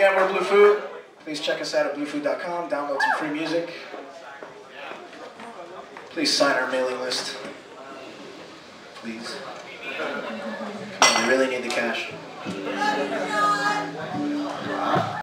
Again, we're Blue Food. Please check us out at bluefood.com, download some free music. Please sign our mailing list. Please. We really need the cash.